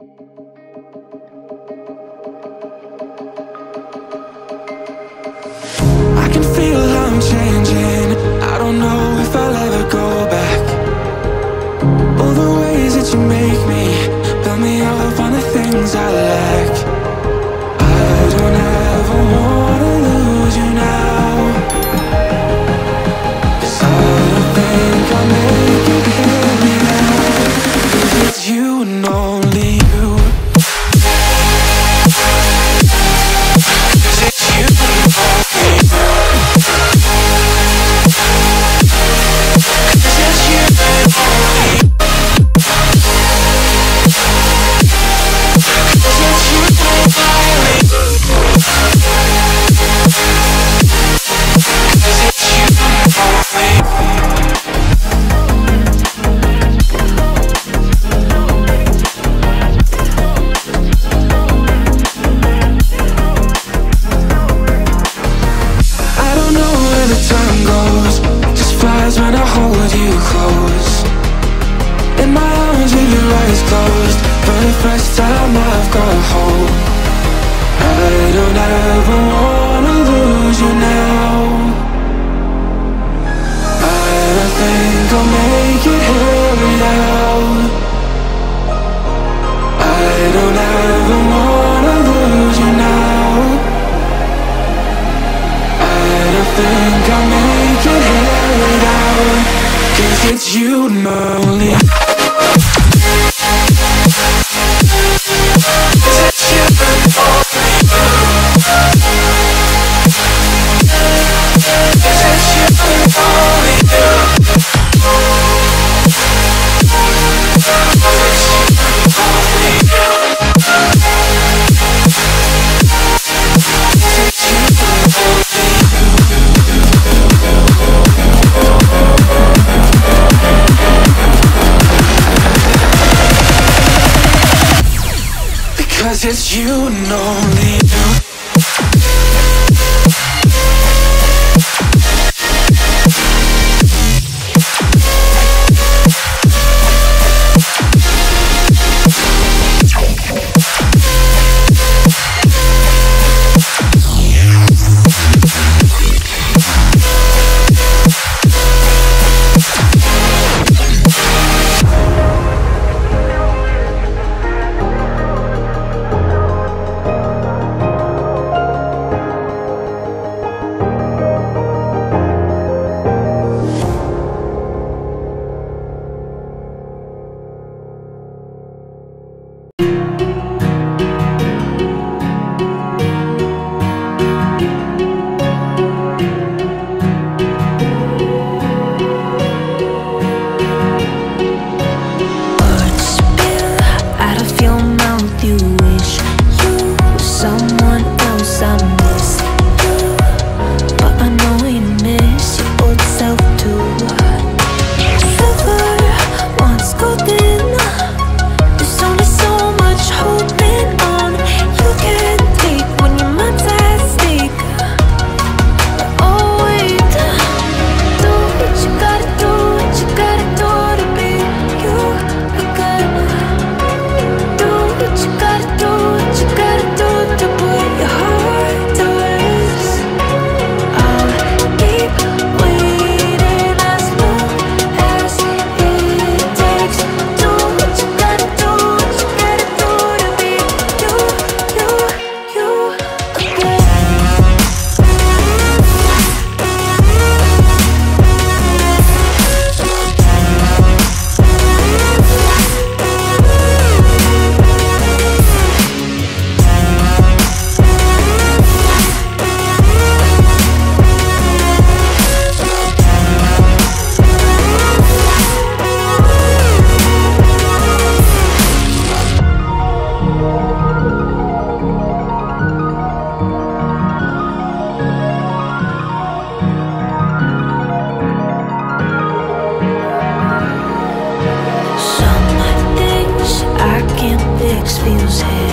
I can feel I'm changing. I don't know. think I'll make it head out. Cause it's you and only Is it you and only Cause it's you and only music.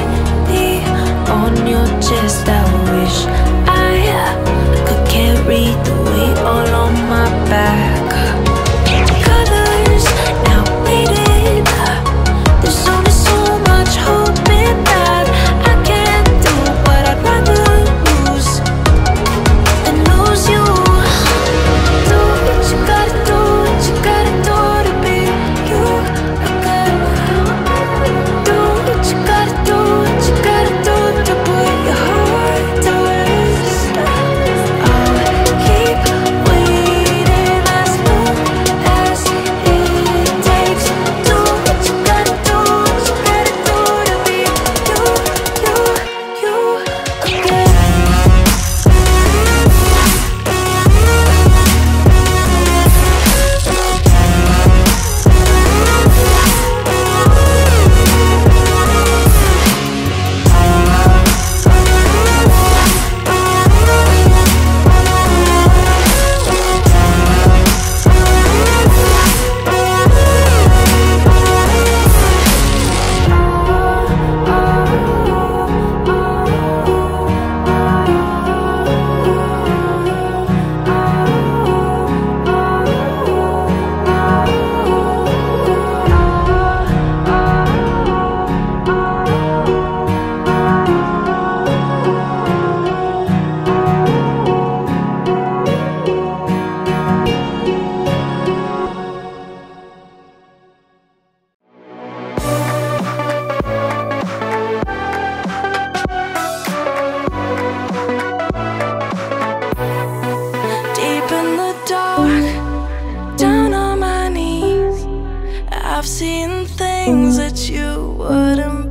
I've seen things that you wouldn't